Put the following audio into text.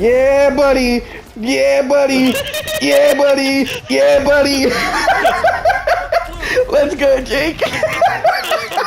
Yeah, buddy. Yeah, buddy. Yeah, buddy. Yeah, buddy. Let's go, Jake.